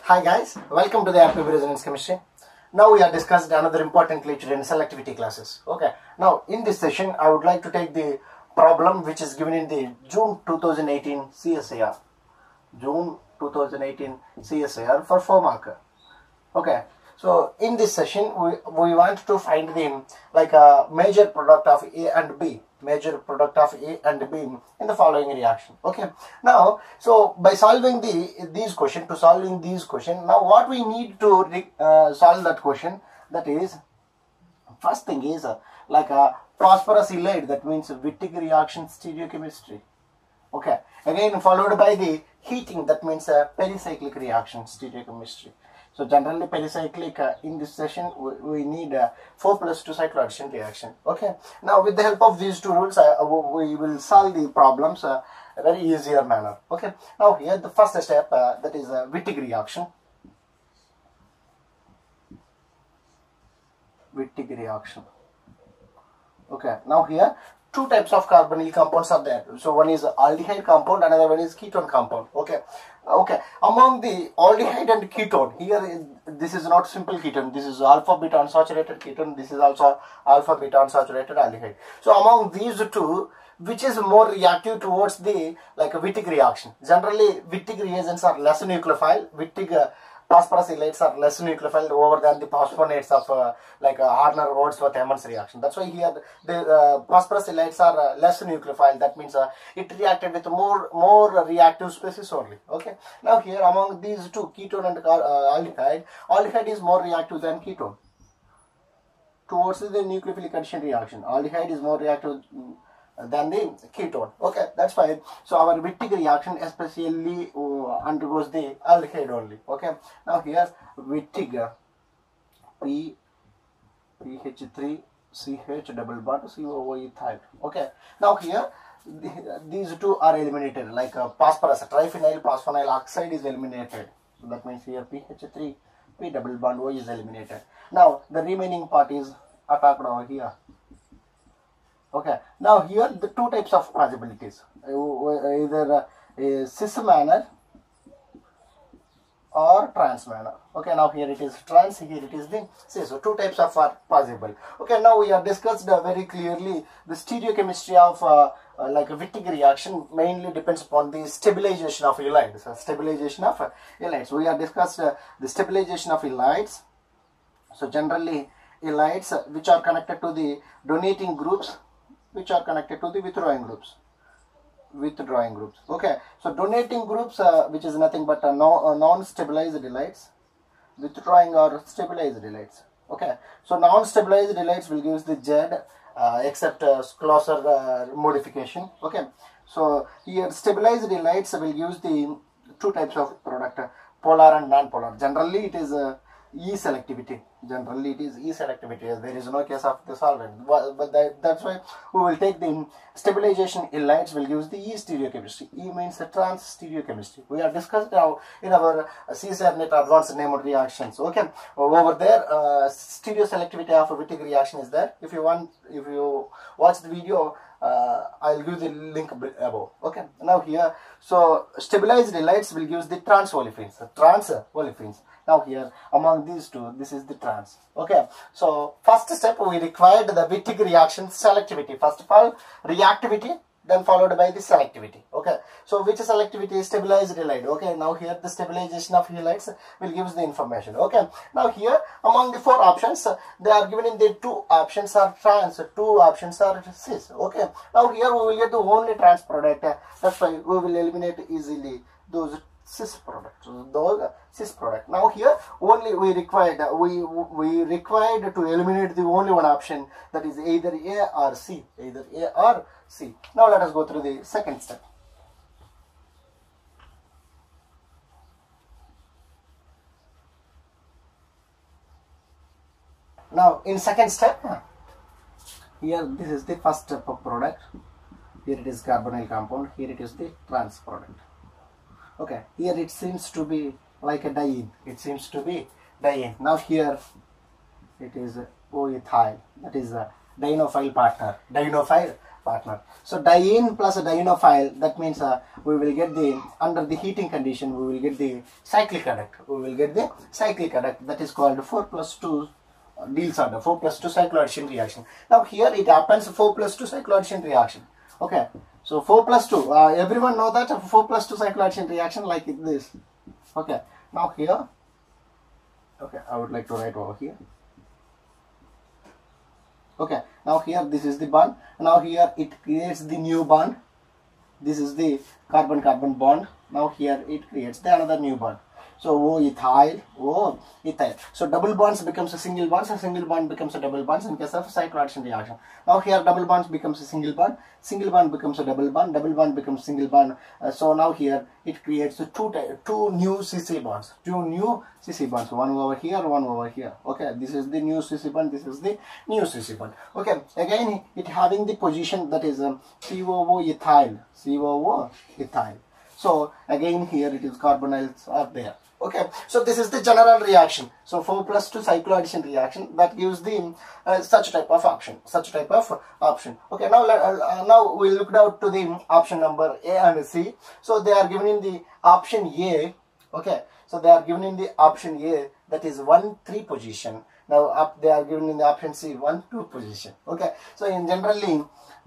Hi guys, welcome to the Active Resonance Chemistry. Now we have discussed another important lecture in selectivity classes. Okay, now in this session I would like to take the problem which is given in the June 2018 CSIR. June 2018 CSIR for 4 marker. Okay, so in this session we, we want to find the like a major product of A and B major product of A and B in the following reaction. Okay. Now, so by solving the these question to solving these question, now what we need to uh, solve that question that is first thing is uh, like a phosphorus ylide that means Wittig reaction stereochemistry. Okay. Again followed by the heating that means a pericyclic reaction stereochemistry. So generally pericyclic uh, in this session we, we need uh, 4 plus 2 cycloaddition reaction. Okay. Now with the help of these two rules uh, we will solve the problems uh, a very easier manner. Okay. Now here the first step uh, that is a Wittig reaction. Wittig reaction. Okay. Now here two types of carbonyl compounds are there. So one is aldehyde compound, another one is ketone compound. Okay, okay. Among the aldehyde and ketone, here this is not simple ketone. This is alpha beta unsaturated ketone. This is also alpha beta unsaturated aldehyde. So among these two, which is more reactive towards the like a Wittig reaction? Generally, Wittig reagents are less nucleophile. Wittig uh, phosphorus ylides are less nucleophile over than the phosphonates of uh, like uh, Horner Wadsworth Emmons reaction. That's why here the uh, phosphorus ylides are uh, less nucleophile. That means uh, it reacted with more more reactive species only. Okay. Now here among these two ketone and uh, aldehyde, aldehyde is more reactive than ketone towards the nucleophilic addition reaction. Aldehyde is more reactive than the ketone. Okay, that's fine. So our Wittig reaction especially uh, undergoes the aldehyde only. Okay. Now here Wittig P PH3 CH double bond COO ethyl. Okay. Now here the, these two are eliminated like uh, phosphorus triphenyl phosphonyl oxide is eliminated. So that means here PH3 P double bond O is eliminated. Now the remaining part is attacked over here okay. Now here the two types of possibilities. Either a cis manner or trans manner. Okay now here it is trans here it is the cis. So two types of are possible. Okay now we have discussed uh, very clearly the stereochemistry of uh, uh, like a Wittig reaction mainly depends upon the stabilization of ylides uh, stabilization of uh, ylides we have discussed uh, the stabilization of ylides so generally ylides uh, which are connected to the donating groups which are connected to the withdrawing groups. Withdrawing groups. Okay. So donating groups uh, which is nothing but a, non-stabilized ylides withdrawing or stabilized ylides okay. So non-stabilized ylides will give the z uh, except uh, Schlosser uh, modification. Okay. So here stabilized ylides will use the two types of product polar and non-polar. Generally it is uh, E selectivity. Generally, it is E selectivity. There is no case of the solvent, but that, that's why we will take the stabilization ylides. Will use the E stereochemistry. E means the trans stereochemistry. We have discussed now in our CSIR net advanced named reactions. Okay, over there, uh, stereoselectivity of a Wittig reaction is there. If you want, if you watch the video. Uh, I'll give the link above. Okay. Now here, so stabilized ylides will use the trans olefins. The trans olefins. Now here, among these two, this is the trans. Okay. So first step, we required the Wittig reaction selectivity. First of all, reactivity, then followed by the selectivity. Okay. So which selectivity is stabilized ylide. Okay. Now here the stabilization of ylides will give us the information. Okay. Now here among the four options, they are given in the two options are trans, two options are cis. Okay. Now here we will get the only trans product. That's why we will eliminate easily those cis product. So those cis product. Now here only we required we we required to eliminate the only one option that is either a or c either a or c. Now let us go through the second step. Now in second step here this is the first step of product. Here it is carbonyl compound. Here it is the trans product okay here it seems to be like a diene it seems to be diene now here it is o ethyl that is a dienophile partner dienophile partner. So diene plus a dienophile, that means uh, we will get the, under the heating condition, we will get the cyclic adduct. We will get the cyclic adduct that is called 4 plus 2 uh, order, 4 plus 2 cycloaddition reaction. Now here it happens 4 plus 2 cycloaddition reaction. Okay, so 4 plus 2, uh, everyone know that? 4 plus 2 cycloaddition reaction like this. Okay, now here, okay, I would like to write over here. Okay. Now here this is the bond. Now here it creates the new bond. This is the carbon carbon bond. Now here it creates the another new bond so ethyl, O ethyl. So double bonds becomes a single bond, a single bond becomes a double bond in case of cycloaddition reaction. Now here double bonds becomes a single bond, single bond becomes a double bond, double bond becomes single bond. Uh, so now here it creates two two new CC bonds, two new CC bonds, one over here, one over here. Okay, this is the new CC bond, this is the new CC bond. Okay, again it having the position that is um, COO ethyl, COO ethyl. So again here it is carbonyls are there okay so this is the general reaction. So 4 plus 2 cycloaddition reaction that gives the uh, such type of option such type of option. Okay now uh, now we looked out to the option number a and c. So they are given in the option a. Okay so they are given in the option a that is 1 3 position. Now up they are given in the option c 1 2 position. Okay so in generally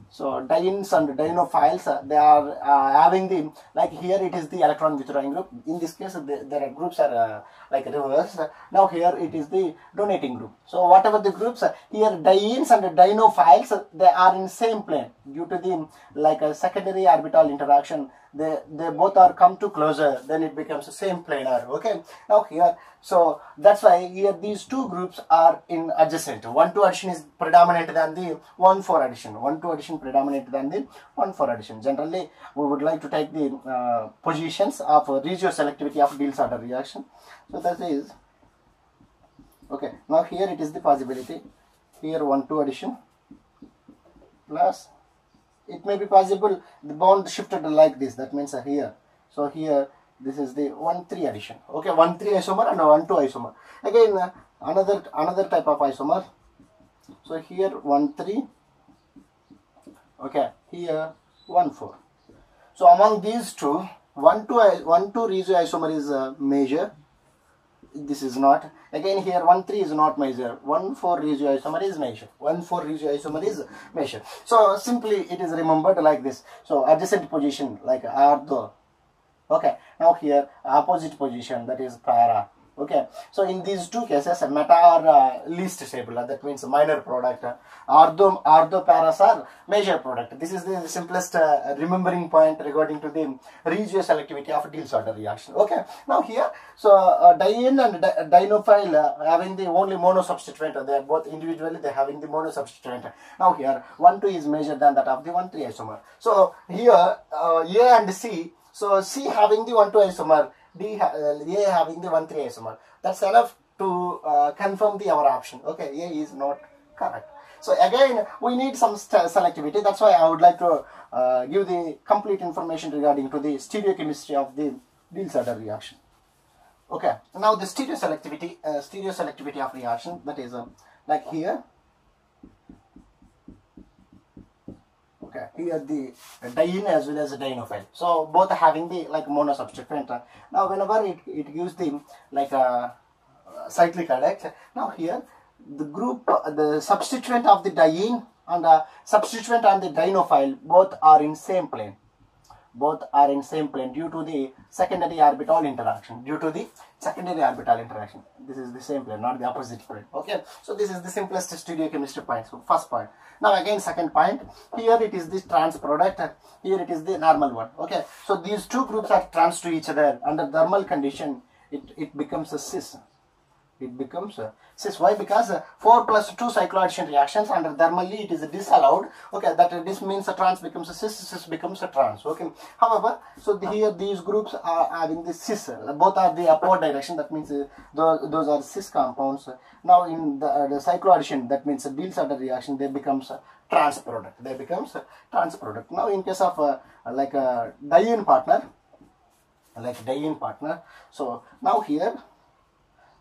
so dienes and dienophiles, uh, they are uh, having the, like here it is the electron withdrawing group. In this case, the, their groups are uh, like reversed. Now here it is the donating group. So whatever the groups, uh, here dienes and dienophiles, uh, they are in same plane due to the like a secondary orbital interaction they they both are come to closer then it becomes the same planar okay? Now here so that's why here these two groups are in adjacent. One two addition is predominant than the one four addition. One two addition predominant than the one four addition. Generally we would like to take the uh, positions of uh, regioselectivity of Diels-Alder reaction. So that is okay now here it is the possibility. Here one two addition plus it may be possible the bond shifted like this. That means uh, here. So here this is the 1 3 addition. Okay 1 3 isomer and 1 2 isomer. Again uh, another another type of isomer. So here 1 3 okay here 1 4 so among these two 1 2 1 2 regio isomer is uh, major. This is not again here 1 3 is not measure. 1 4 regio isomer is measure. 1 4 regio isomer is measure. So simply it is remembered like this. So adjacent position like ortho okay. Now here opposite position that is para okay. So in these two cases meta are uh, least stable uh, that means minor product uh, ortho paras are major product. This is the simplest uh, remembering point regarding to the regioselectivity of Diels-Alder reaction. Okay. Now here so uh, diene and di having the only mono monosubstituent they are both individually they having the monosubstituent. Now here 1 2 is major than that of the 1 3 isomer. So here uh, a and c so c having the 1 2 isomer D uh, A having the 1 3 isomer. That's enough to uh, confirm the our option. Okay, A is not correct. So again, we need some selectivity. That's why I would like to uh, give the complete information regarding to the stereochemistry of the Diels-Alder reaction. Okay, now the stereoselectivity, uh, stereoselectivity of reaction that is um, like here okay. Here the diene as well as the dienophile so both having the like monosubstituent now whenever it, it gives the like a uh, cyclic adduct now here the group uh, the substituent of the diene and the substituent and the dienophile both are in same plane both are in same plane due to the secondary orbital interaction due to the secondary orbital interaction. This is the same plane not the opposite plane. Okay? So this is the simplest stereochemistry point. So first point. Now again second point. Here it is this trans product. Here it is the normal one. Okay? So these two groups are trans to each other. Under thermal condition it it becomes a cis it becomes uh, cis why? Because uh, 4 plus 2 cycloaddition reactions under thermally it is disallowed. Okay that uh, this means a trans becomes a cis cis becomes a trans. Okay. However so the, here these groups are having the cis uh, both are the upward direction. That means uh, those, those are cis compounds. Now in the, uh, the cycloaddition that means a Diels-Alder reaction they becomes a trans product. They becomes a trans product. Now in case of like a diene partner like diene partner so now here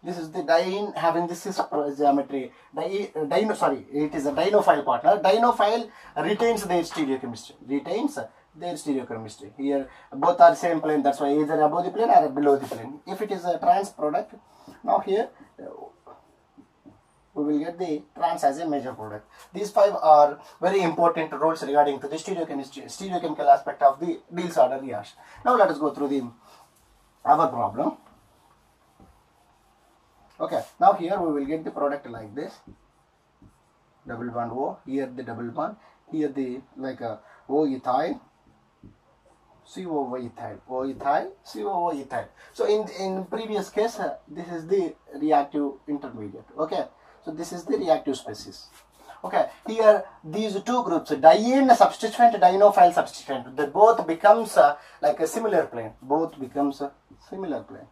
this is the diene having the cis uh, geometry Di- uh, dino sorry it is a dienophile partner dienophile retains their stereochemistry retains their stereochemistry here both are same plane that's why either above the plane or below the plane if it is a trans product now here we will get the trans as a major product. These five are very important roles regarding to the stereochemistry, stereochemical aspect of the Diels-Alder reaction. Now let us go through the our problem. Okay, now here we will get the product like this. Double bond O, here the double bond, here the like a O ethyl, COO ethyl, O ethyl, COO ethyl. So in in previous case, uh, this is the reactive intermediate. Okay, so this is the reactive species. Okay, here these two groups, diene substituent, dienophile substituent, they both becomes uh, like a similar plane. Both becomes a similar plane.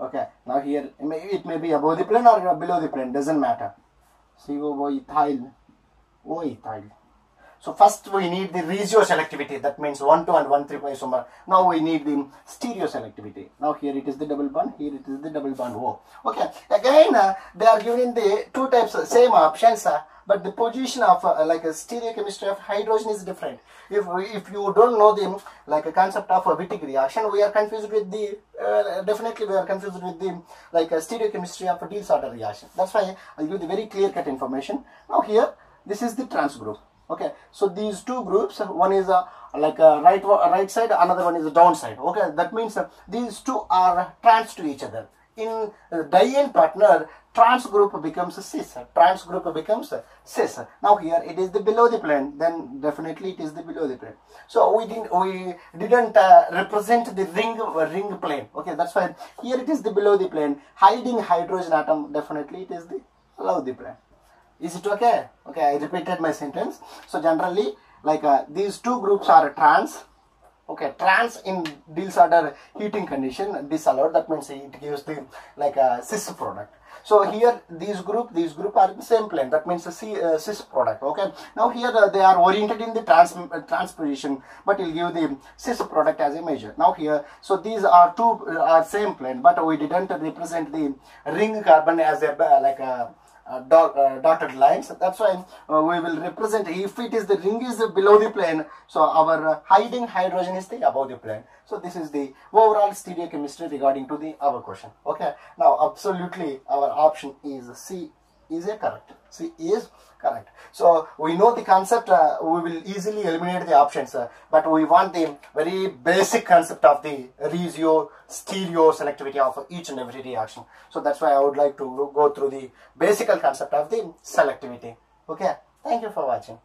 Okay, now here it may, it may be above the plane or below the plane, doesn't matter. Ethyl, O ethyl. So first we need the regio selectivity, that means 1 2 and 1 3 isomer. Now we need the stereo selectivity. Now here it is the double bond, here it is the double bond O. Okay, again uh, they are giving the two types, same options, uh, but the position of uh, like a stereochemistry of hydrogen is different. If if you don't know the like a concept of a Wittig reaction, we are confused with the uh, definitely we are confused with the like a stereochemistry of a Diels reaction. That's why I'll give the very clear cut information. Now here this is the trans group okay so these two groups one is a like a right right side another one is a down side okay that means uh, these two are trans to each other in uh, diene partner trans group becomes a cis trans group becomes cis now here it is the below the plane then definitely it is the below the plane so we didn't we didn't uh, represent the ring ring plane okay that's why here it is the below the plane hiding hydrogen atom definitely it is the above the plane is it okay? Okay, I repeated my sentence. So generally, like uh, these two groups are trans. Okay, trans in Diels-Alder heating condition disallowed. That means it gives the like a cis product. So here these group, these group are in the same plane. That means a C, uh, cis product. Okay. Now here uh, they are oriented in the trans uh, trans position, but will give the cis product as a measure. Now here, so these are two uh, are same plane, but we didn't represent the ring carbon as a uh, like a dot, uh, dotted lines. That's why uh, we will represent if it is the ring is below the plane, so our uh, hiding hydrogen is the above the plane. So this is the overall stereochemistry regarding to the our question. Okay. Now absolutely our option is C is a correct. C is correct. So we know the concept, uh, we will easily eliminate the options, uh, but we want the very basic concept of the regio stereo selectivity of each and every reaction. So that's why I would like to go through the basic concept of the selectivity. Okay, thank you for watching.